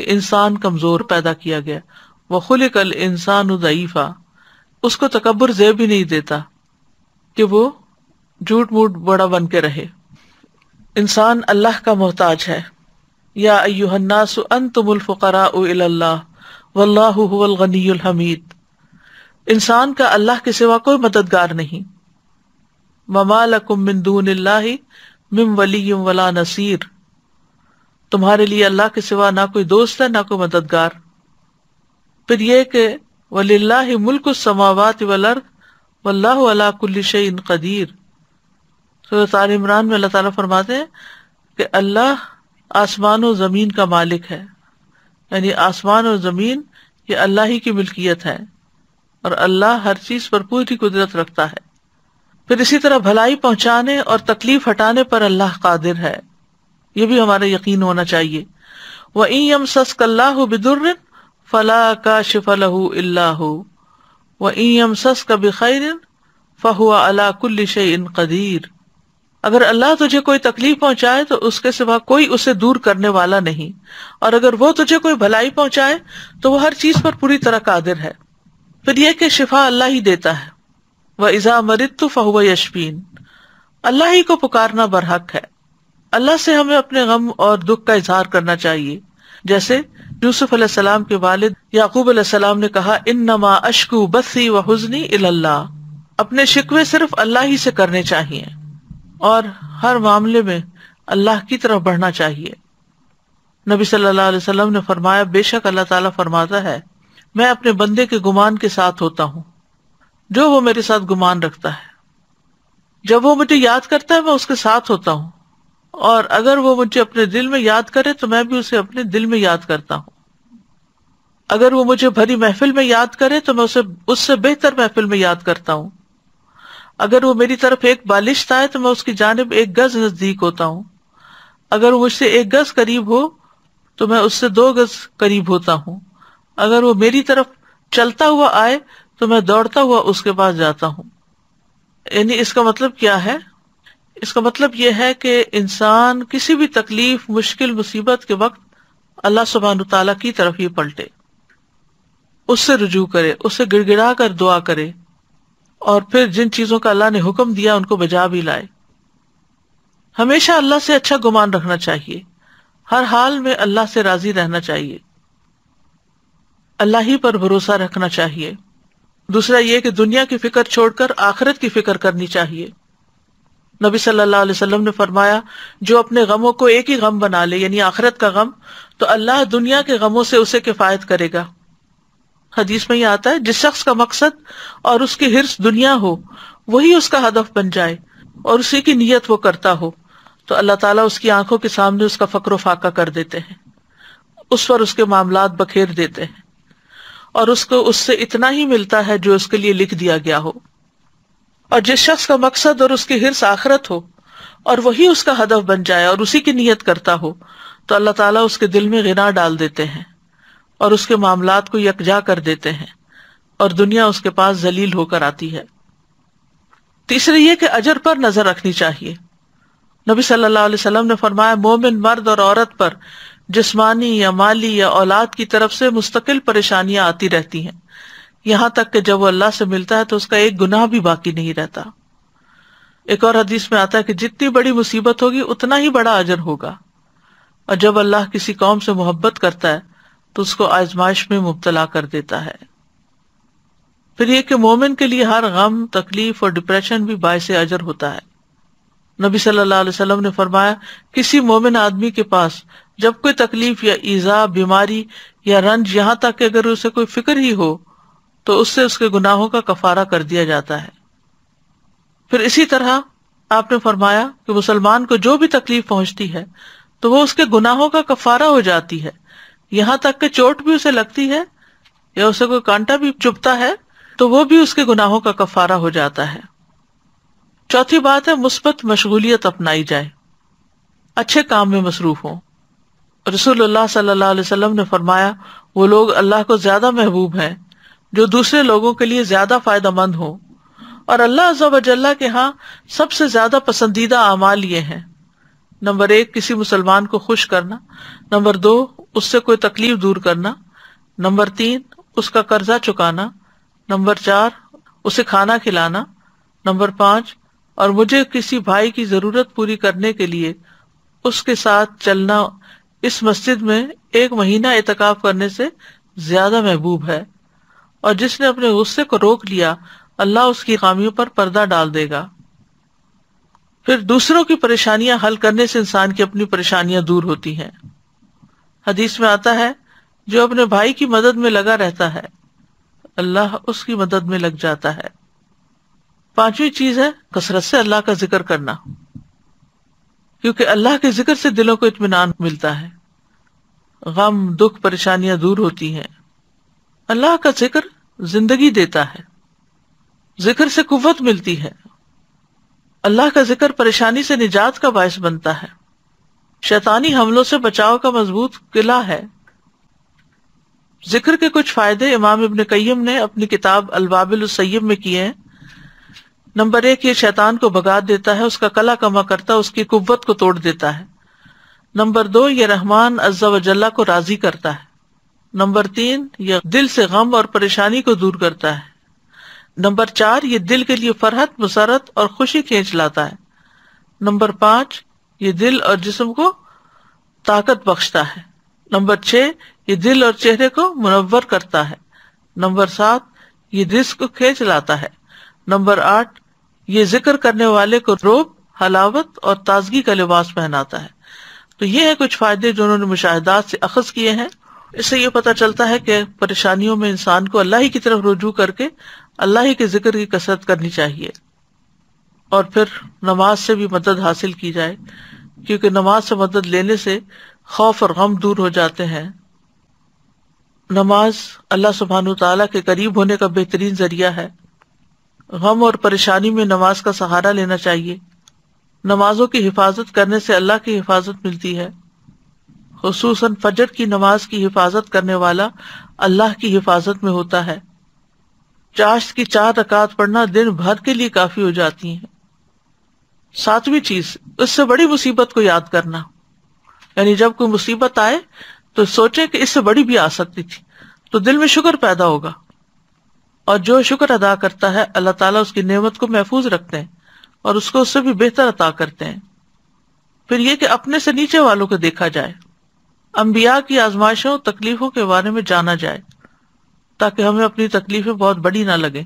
کہ انسان کمزور پیدا کیا گیا۔ وہ خل کل انسان ضعیفہ اس کو تکبر زیب ہی نہیں دیتا کہ وہ جھوٹ موٹ بڑا بن کے رہے۔ انسان اللہ کا محتاج ہے۔ یا ایوہ الناس انتم الفقراء الى اللہ واللہ هو الغنی الحمید۔ انسان کا اللہ کے سوا کوئی مددگار نہیں۔ مما لکم من دون اللہ مم ولی ولا نصیر۔ تمہارے لیے اللہ کے سوا نہ کوئی دوست ہے، نہ کوئی مددگار۔ پھر یہ کہ ولی اللہ ملک السماوات والارض واللہ علا کل شیء قدیر سورۃ عمران میں اللہ تعالیٰ فرماتے ہیں کہ اللہ آسمان و زمین کا مالک ہے۔ یعنی آسمان اور زمین یہ اللہ ہی کی ملکیت ہے اور اللہ ہر چیز پر پوری قدرت رکھتا ہے۔ پھر اسی طرح بھلائی پہنچانے اور تکلیف ہٹانے پر اللہ قادر ہے۔ یہ بھی ہمارا یقین ہونا چاہیے۔ وہ ایم سس اللہ بدر فلاح کا شف اللہ وہ ایم سس کا بخیر فہو اللہ کل ان قدیر اگر اللہ تجھے کوئی تکلیف پہنچائے تو اس کے سوا کوئی اسے دور کرنے والا نہیں۔ اور اگر وہ تجھے کوئی بھلائی پہنچائے تو وہ ہر چیز پر پوری طرح قادر ہے۔ پھر یہ کہ شفا اللہ ہی دیتا ہے۔ وہ ازا مرد تو فہو یشبین اللہ ہی کو پکارنا برحق ہے۔ اللہ سے ہمیں اپنے غم اور دکھ کا اظہار کرنا چاہیے۔ جیسے یوسف علیہ السلام کے والد یعقوب علیہ السلام نے کہا ان نما اشکو بسی و حسنی اللہ اپنے شکوے صرف اللہ ہی سے کرنے چاہیے اور ہر معاملے میں اللہ کی طرف بڑھنا چاہیے۔ نبی صلی اللہ علیہ وسلم نے فرمایا، بے شک اللہ تعالیٰ فرماتا ہے، میں اپنے بندے کے گمان کے ساتھ ہوتا ہوں۔ جو وہ میرے ساتھ گمان رکھتا ہے، جب وہ مجھے یاد کرتا ہے، میں اس کے ساتھ ہوتا ہوں۔ اور اگر وہ مجھے اپنے دل میں یاد کرے تو میں بھی اسے اپنے دل میں یاد کرتا ہوں۔ اگر وہ مجھے بھری محفل میں یاد کرے تو میں اسے اس سے بہتر محفل میں یاد کرتا ہوں۔ اگر وہ میری طرف ایک بالشت آئے تو میں اس کی جانب ایک گز نزدیک ہوتا ہوں۔ اگر وہ مجھ سے ایک گز قریب ہو تو میں اس سے دو گز قریب ہوتا ہوں۔ اگر وہ میری طرف چلتا ہوا آئے تو میں دوڑتا ہوا اس کے پاس جاتا ہوں۔ یعنی اس کا مطلب کیا ہے؟ اس کا مطلب یہ ہے کہ انسان کسی بھی تکلیف، مشکل، مصیبت کے وقت اللہ سبحان تعالی کی طرف ہی پلٹے۔ اس سے رجوع کرے، اس سے گڑ گڑا کر دعا کرے۔ اور پھر جن چیزوں کا اللہ نے حکم دیا، ان کو بجا بھی لائے۔ ہمیشہ اللہ سے اچھا گمان رکھنا چاہیے۔ ہر حال میں اللہ سے راضی رہنا چاہیے۔ اللہ ہی پر بھروسہ رکھنا چاہیے۔ دوسرا یہ کہ دنیا کی فکر چھوڑ کر آخرت کی فکر کرنی چاہیے۔ نبی صلی اللہ علیہ وسلم نے فرمایا، جو اپنے غموں کو ایک ہی غم بنا لے یعنی آخرت کا غم، تو اللہ دنیا کے غموں سے اسے کفایت کرے گا۔ حدیث میں یہ آتا ہے، جس شخص کا مقصد اور اس کی ہرس دنیا ہو، وہی اس کا ہدف بن جائے اور اسی کی نیت وہ کرتا ہو۔ تو اللہ تعالیٰ اس کی آنکھوں کے سامنے اس کا فکر و فاقہ کر دیتے ہیں۔ اس پر اس کے معاملات بکھیر دیتے ہیں۔ اور اس کو اس سے اتنا ہی ملتا ہے جو اس کے لیے لکھ دیا گیا ہو۔ اور جس شخص کا مقصد اور اس کی ہرس آخرت ہو اور وہی اس کا ہدف بن جائے اور اسی کی نیت کرتا ہو، تو اللہ تعالیٰ اس کے دل میں گنا ڈال دیتے ہیں اور اس کے معاملات کو یکجا کر دیتے ہیں اور دنیا اس کے پاس ذلیل ہو کر آتی ہے۔ تیسری یہ کہ اجر پر نظر رکھنی چاہیے۔ نبی صلی اللہ علیہ وسلم نے فرمایا، مومن مرد اور عورت پر جسمانی یا مالی یا اولاد کی طرف سے مستقل پریشانیاں آتی رہتی ہیں۔ یہاں تک کہ جب وہ اللہ سے ملتا ہے تو اس کا ایک گناہ بھی باقی نہیں رہتا۔ ایک اور حدیث میں آتا ہے کہ جتنی بڑی مصیبت ہوگی، اتنا ہی بڑا اجر ہوگا۔ اور جب اللہ کسی قوم سے محبت کرتا ہے، تو اس کو آزمائش میں مبتلا کر دیتا ہے۔ پھر یہ کہ مومن کے لیے ہر غم، تکلیف اور ڈپریشن بھی باعث اجر ہوتا ہے۔ نبی صلی اللہ علیہ وسلم نے فرمایا، کسی مومن آدمی کے پاس جب کوئی تکلیف یا ایزا، بیماری یا رنج یہاں تک کہ اگر اسے کوئی فکر ہی ہو تو اس سے اس کے گناہوں کا کفارا کر دیا جاتا ہے۔ پھر اسی طرح آپ نے فرمایا کہ مسلمان کو جو بھی تکلیف پہنچتی ہے تو وہ اس کے گناہوں کا کفارا ہو جاتی ہے۔ یہاں تک کہ چوٹ بھی اسے لگتی ہے یا اسے کوئی کانٹا بھی چپتا ہے تو وہ بھی اس کے گناہوں کا کفارا ہو جاتا ہے۔ چوتھی بات ہے، مثبت مشغولیت اپنائی جائے۔ اچھے کام میں مصروف ہوں۔ رسول اللہ صلی اللہ علیہ وسلم نے فرمایا، وہ لوگ اللہ کو زیادہ محبوب ہیں۔ جو دوسرے لوگوں کے لیے زیادہ فائدہ مند ہو اور اللہ عزب اجلّہ کے ہاں سب سے زیادہ پسندیدہ اعمال یہ ہیں۔ نمبر ایک، کسی مسلمان کو خوش کرنا۔ نمبر دو، اس سے کوئی تکلیف دور کرنا۔ نمبر تین، اس کا قرضہ چکانا۔ نمبر چار، اسے کھانا کھلانا۔ نمبر پانچ، اور مجھے کسی بھائی کی ضرورت پوری کرنے کے لیے اس کے ساتھ چلنا۔ اس مسجد میں ایک مہینہ اعتکاف کرنے سے زیادہ محبوب ہے۔ اور جس نے اپنے غصے کو روک لیا، اللہ اس کی خامیوں پر پردہ ڈال دے گا۔ پھر دوسروں کی پریشانیاں حل کرنے سے انسان کی اپنی پریشانیاں دور ہوتی ہیں۔ حدیث میں آتا ہے، جو اپنے بھائی کی مدد میں لگا رہتا ہے، اللہ اس کی مدد میں لگ جاتا ہے۔ پانچویں چیز ہے، کثرت سے اللہ کا ذکر کرنا۔ کیونکہ اللہ کے ذکر سے دلوں کو اطمینان ملتا ہے۔ غم، دکھ، پریشانیاں دور ہوتی ہیں۔ اللہ کا ذکر زندگی دیتا ہے، ذکر سے قوت ملتی ہے۔ اللہ کا ذکر پریشانی سے نجات کا باعث بنتا ہے۔ شیطانی حملوں سے بچاؤ کا مضبوط قلعہ ہے۔ ذکر کے کچھ فائدے امام ابن قیم نے اپنی کتاب الباب السیم میں کیے ہیں۔ نمبر ایک، یہ شیطان کو بگا دیتا ہے، اس کا کلا کما کرتا ہے، اس کی قوت کو توڑ دیتا ہے۔ نمبر دو، یہ رحمان عزا وجاللہ کو راضی کرتا ہے۔ نمبر تین، یہ دل سے غم اور pریشانی کو دور کرتا ہے۔ نمبر چار، یہ دل کے لیے فرحت، مسرت اور خوشی کھینچ لاتا ہے۔ نمبر پانچ، یہ دل اور جسم کو طاقت بخشتا ہے۔ نمبر چھ، یہ دل اور چہرے کو منور کرتا ہے۔ نمبر سات، یہ رزق کو کھینچ لاتا ہے۔ نمبر آٹھ، یہ ذکر کرنے والے کو روب، حلاوت اور تازگی کا لباس پہناتا ہے۔ تو یہ ہے کچھ فائدے جو انہوں نے مشاہدات سے اخذ کیے ہیں۔ اس سے یہ پتا چلتا ہے کہ پریشانیوں میں انسان کو اللہ ہی کی طرف رجوع کر کے اللہ ہی کے ذکر کی کثرت کرنی چاہیے اور پھر نماز سے بھی مدد حاصل کی جائے کیونکہ نماز سے مدد لینے سے خوف اور غم دور ہو جاتے ہیں۔ نماز اللہ سبحان تعالیٰ کے قریب ہونے کا بہترین ذریعہ ہے۔ غم اور پریشانی میں نماز کا سہارا لینا چاہیے۔ نمازوں کی حفاظت کرنے سے اللہ کی حفاظت ملتی ہے۔ خصوصاً فجر کی نماز کی حفاظت کرنے والا اللہ کی حفاظت میں ہوتا ہے۔ چاشت کی چار رکعت پڑھنا دن بھر کے لیے کافی ہو جاتی ہیں۔ ساتویں چیز، اس سے بڑی مصیبت کو یاد کرنا۔ یعنی جب کوئی مصیبت آئے تو سوچے کہ اس سے بڑی بھی آ سکتی تھی، تو دل میں شکر پیدا ہوگا۔ اور جو شکر ادا کرتا ہے، اللہ تعالیٰ اس کی نعمت کو محفوظ رکھتے ہیں اور اس کو اس سے بھی بہتر عطا کرتے ہیں۔ پھر یہ کہ اپنے سے نیچے والوں کو دیکھا جائے۔ امبیا کی آزمائشوں تکلیفوں کے بارے میں جانا جائے تاکہ ہمیں اپنی تکلیفیں بہت بڑی نہ لگے